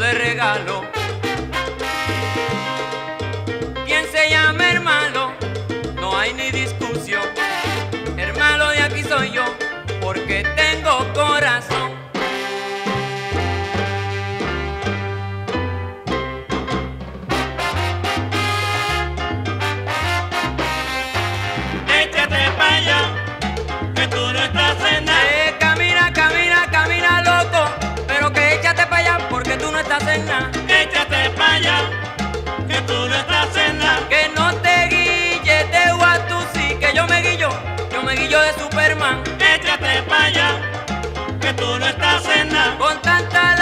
de regalo. ¿Quién se llama hermano? No hay ni discusión. Hermano de aquí soy yo, porque corazón. estás en nada. Échate para allá, que tú no estás en nada. Que no te guille te de Watusi, que yo me guillo, yo me guillo de Superman. Échate para allá, que tú no estás en nada. Con tanta